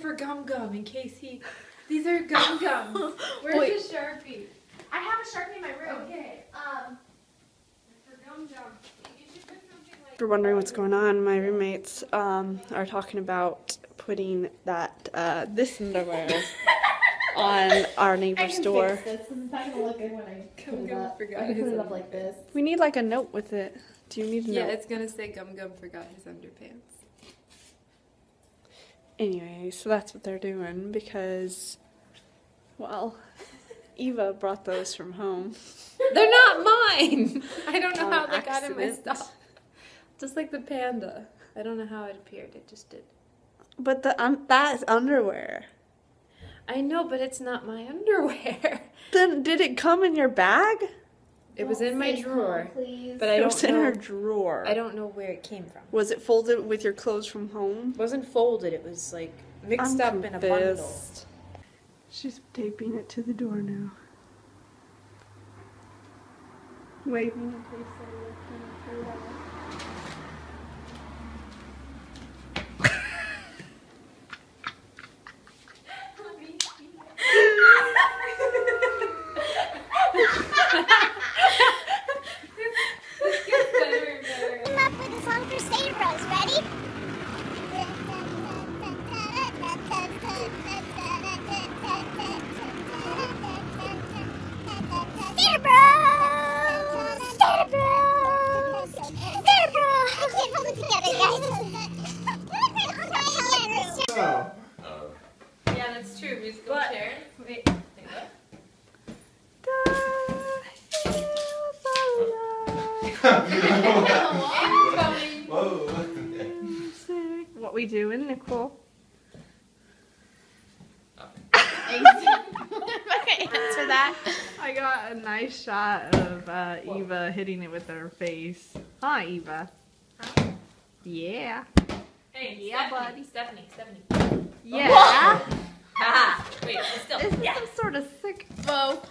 for Gum Gum in case he. These are Gum Gums. Where's Wait. the Sharpie? I have a sharpie in my room. Okay. Um, For Gum Gum. You should put something like. If you're wondering what's going on, my roommates um, are talking about putting that uh, this underwear on our neighbor's door. this. It's not gonna look good when I Come put it go up. forgot can his put it up like this. We need like a note with it. Do you need a Yeah, note? it's gonna say Gum Gum forgot his underpants. Anyway, so that's what they're doing because, well, Eva brought those from home. They're not mine. I don't know On how they got in my stuff. Just like the panda. I don't know how it appeared. It just did. But the um, that is underwear. I know, but it's not my underwear. Then did it come in your bag? It was Don't in my drawer, home, please. but I it don't was in know. her drawer. I don't know where it came from. Was it folded with your clothes from home? It wasn't folded. It was like mixed I'm up in a bundle. confused. She's taping it to the door now. Waving in case they true. Musical But- chairs. Wait. Whoa. What we doing, Nicole? Answer that. I got a nice shot of uh, Eva hitting it with her face. Huh, Eva? Yeah. Hey, Yeah, Stephanie, buddy. Stephanie, Stephanie. Yeah. Haha.